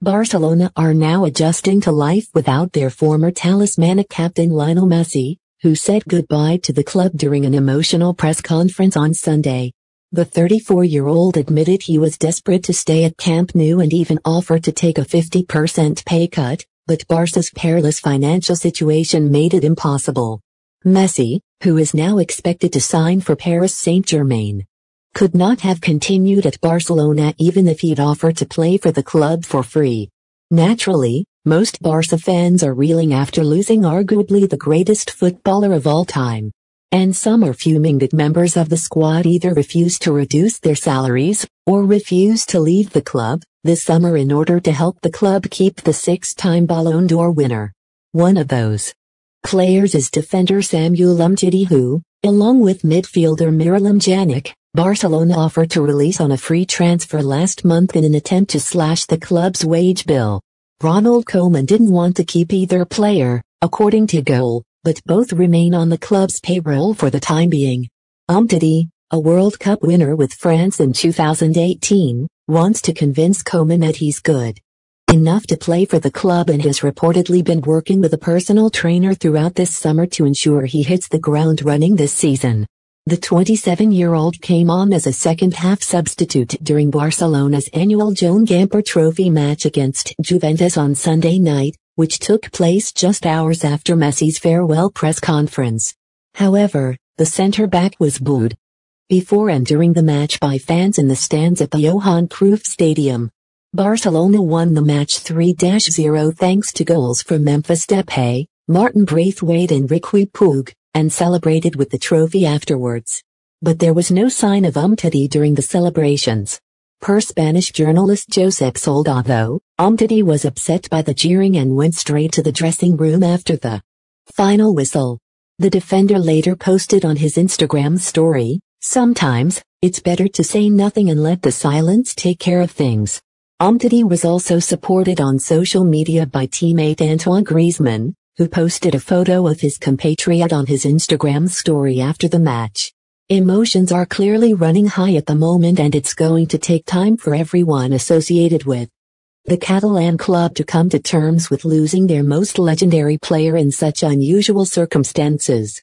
Barcelona are now adjusting to life without their former talismanic captain Lionel Messi, who said goodbye to the club during an emotional press conference on Sunday. The 34-year-old admitted he was desperate to stay at Camp Nou and even offered to take a 50% pay cut, but Barca's perilous financial situation made it impossible. Messi, who is now expected to sign for Paris Saint-Germain, could not have continued at Barcelona even if he'd offered to play for the club for free. Naturally, most Barca fans are reeling after losing arguably the greatest footballer of all time. And some are fuming that members of the squad either refuse to reduce their salaries, or refuse to leave the club, this summer in order to help the club keep the six-time Ballon d'Or winner. One of those players is defender Samuel Umtiti who, along with midfielder Miralem Pjanic, Barcelona offered to release on a free transfer last month in an attempt to slash the club's wage bill. Ronald Koeman didn't want to keep either player, according to Goal, but both remain on the club's payroll for the time being. Umtiti, a World Cup winner with France in 2018, wants to convince Koeman that he's good enough to play for the club and has reportedly been working with a personal trainer throughout this summer to ensure he hits the ground running this season. The 27-year-old came on as a second-half substitute during Barcelona's annual Joan Gamper Trophy match against Juventus on Sunday night, which took place just hours after Messi's farewell press conference. However, the centre-back was booed before and during the match by fans in the stands at the Johan Cruyff Stadium. Barcelona won the match 3-0 thanks to goals from Memphis Depay, Martin Braithwaite and Riqui Puig and celebrated with the trophy afterwards. But there was no sign of Umtiti during the celebrations. Per Spanish journalist Josep Soldado, Umtiti was upset by the jeering and went straight to the dressing room after the final whistle. The defender later posted on his Instagram story, Sometimes, it's better to say nothing and let the silence take care of things. Umtiti was also supported on social media by teammate Antoine Griezmann, who posted a photo of his compatriot on his Instagram story after the match. Emotions are clearly running high at the moment and it's going to take time for everyone associated with the Catalan club to come to terms with losing their most legendary player in such unusual circumstances.